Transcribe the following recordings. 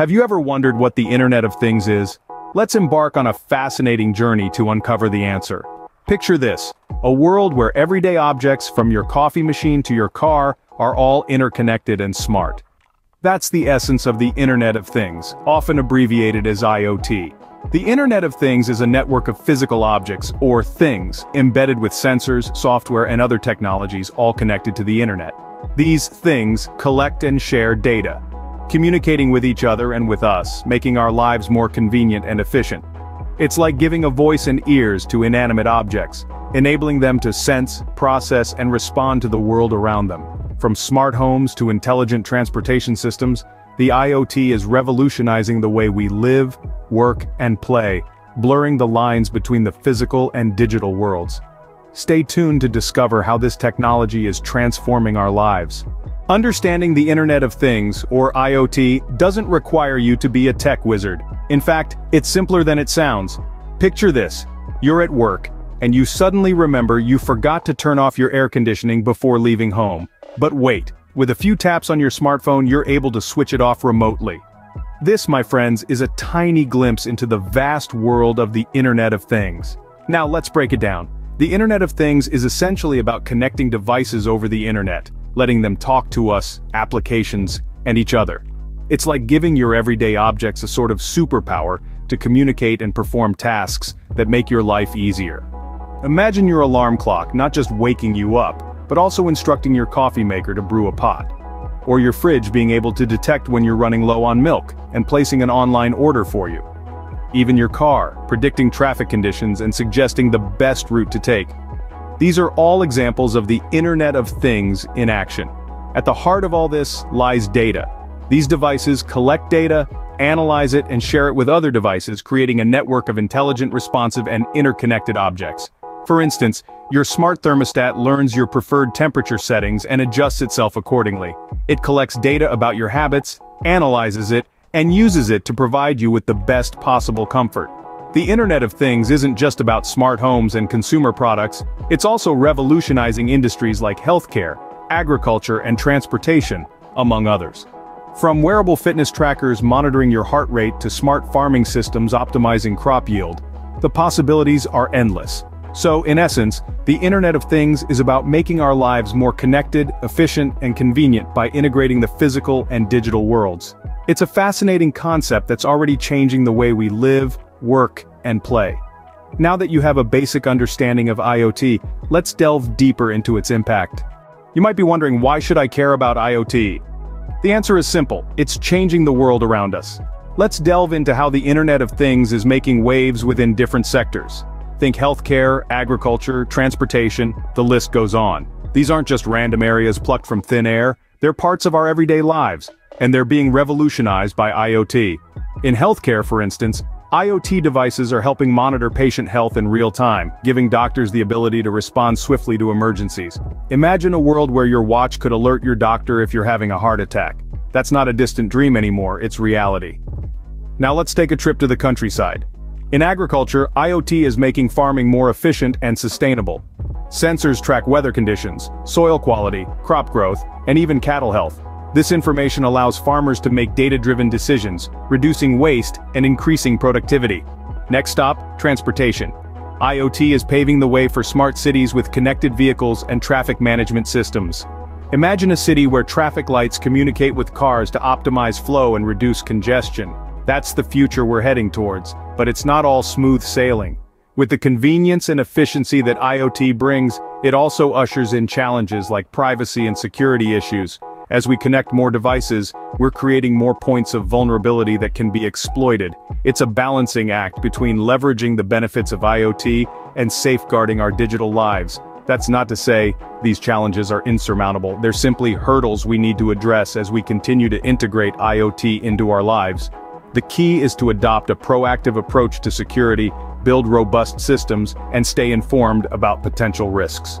Have you ever wondered what the Internet of Things is? Let's embark on a fascinating journey to uncover the answer. Picture this, a world where everyday objects from your coffee machine to your car are all interconnected and smart. That's the essence of the Internet of Things, often abbreviated as IoT. The Internet of Things is a network of physical objects, or things, embedded with sensors, software and other technologies all connected to the Internet. These things collect and share data, communicating with each other and with us, making our lives more convenient and efficient. It's like giving a voice and ears to inanimate objects, enabling them to sense, process and respond to the world around them. From smart homes to intelligent transportation systems, the IoT is revolutionizing the way we live, work, and play, blurring the lines between the physical and digital worlds. Stay tuned to discover how this technology is transforming our lives. Understanding the Internet of Things, or IoT, doesn't require you to be a tech wizard. In fact, it's simpler than it sounds. Picture this. You're at work, and you suddenly remember you forgot to turn off your air conditioning before leaving home. But wait, with a few taps on your smartphone you're able to switch it off remotely. This, my friends, is a tiny glimpse into the vast world of the Internet of Things. Now let's break it down. The Internet of Things is essentially about connecting devices over the Internet, letting them talk to us, applications, and each other. It's like giving your everyday objects a sort of superpower to communicate and perform tasks that make your life easier. Imagine your alarm clock not just waking you up, but also instructing your coffee maker to brew a pot. Or your fridge being able to detect when you're running low on milk and placing an online order for you even your car, predicting traffic conditions and suggesting the best route to take. These are all examples of the Internet of Things in action. At the heart of all this lies data. These devices collect data, analyze it and share it with other devices creating a network of intelligent responsive and interconnected objects. For instance, your smart thermostat learns your preferred temperature settings and adjusts itself accordingly. It collects data about your habits, analyzes it, and uses it to provide you with the best possible comfort. The Internet of Things isn't just about smart homes and consumer products, it's also revolutionizing industries like healthcare, agriculture and transportation, among others. From wearable fitness trackers monitoring your heart rate to smart farming systems optimizing crop yield, the possibilities are endless. So, in essence, the Internet of Things is about making our lives more connected, efficient, and convenient by integrating the physical and digital worlds. It's a fascinating concept that's already changing the way we live, work, and play. Now that you have a basic understanding of IoT, let's delve deeper into its impact. You might be wondering why should I care about IoT? The answer is simple, it's changing the world around us. Let's delve into how the Internet of Things is making waves within different sectors. Think healthcare, agriculture, transportation, the list goes on. These aren't just random areas plucked from thin air, they're parts of our everyday lives, and they're being revolutionized by IoT. In healthcare, for instance, IoT devices are helping monitor patient health in real time, giving doctors the ability to respond swiftly to emergencies. Imagine a world where your watch could alert your doctor if you're having a heart attack. That's not a distant dream anymore, it's reality. Now let's take a trip to the countryside. In agriculture, IoT is making farming more efficient and sustainable. Sensors track weather conditions, soil quality, crop growth, and even cattle health. This information allows farmers to make data-driven decisions, reducing waste and increasing productivity. Next stop, transportation. IoT is paving the way for smart cities with connected vehicles and traffic management systems. Imagine a city where traffic lights communicate with cars to optimize flow and reduce congestion. That's the future we're heading towards, but it's not all smooth sailing. With the convenience and efficiency that IoT brings, it also ushers in challenges like privacy and security issues, as we connect more devices, we're creating more points of vulnerability that can be exploited. It's a balancing act between leveraging the benefits of IoT and safeguarding our digital lives. That's not to say these challenges are insurmountable, they're simply hurdles we need to address as we continue to integrate IoT into our lives. The key is to adopt a proactive approach to security, build robust systems, and stay informed about potential risks.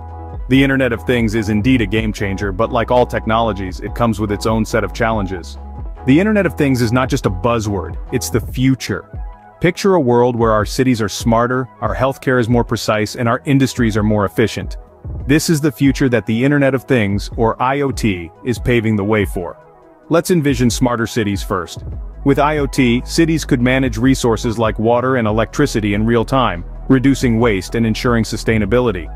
The Internet of Things is indeed a game changer, but like all technologies, it comes with its own set of challenges. The Internet of Things is not just a buzzword, it's the future. Picture a world where our cities are smarter, our healthcare is more precise, and our industries are more efficient. This is the future that the Internet of Things, or IoT, is paving the way for. Let's envision smarter cities first. With IoT, cities could manage resources like water and electricity in real time, reducing waste and ensuring sustainability.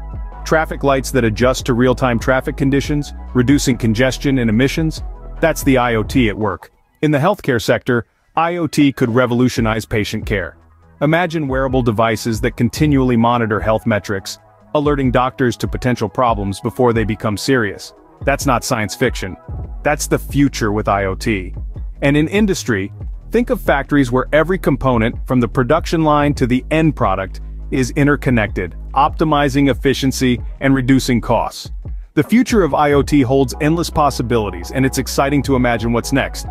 Traffic lights that adjust to real-time traffic conditions, reducing congestion and emissions, that's the IoT at work. In the healthcare sector, IoT could revolutionize patient care. Imagine wearable devices that continually monitor health metrics, alerting doctors to potential problems before they become serious. That's not science fiction. That's the future with IoT. And in industry, think of factories where every component, from the production line to the end product, is interconnected, optimizing efficiency and reducing costs. The future of IoT holds endless possibilities and it's exciting to imagine what's next.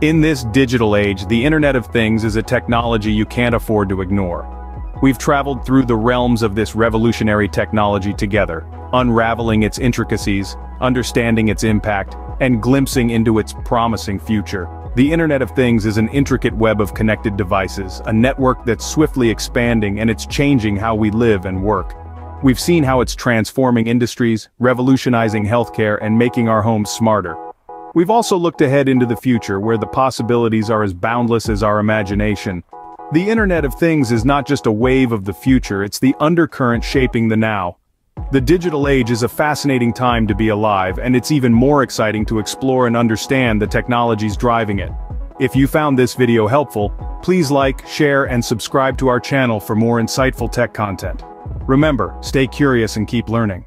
In this digital age, the Internet of Things is a technology you can't afford to ignore. We've traveled through the realms of this revolutionary technology together, unraveling its intricacies, understanding its impact, and glimpsing into its promising future. The Internet of Things is an intricate web of connected devices, a network that's swiftly expanding and it's changing how we live and work. We've seen how it's transforming industries, revolutionizing healthcare and making our homes smarter. We've also looked ahead into the future where the possibilities are as boundless as our imagination. The Internet of Things is not just a wave of the future, it's the undercurrent shaping the now. The digital age is a fascinating time to be alive and it's even more exciting to explore and understand the technologies driving it. If you found this video helpful, please like, share and subscribe to our channel for more insightful tech content. Remember, stay curious and keep learning.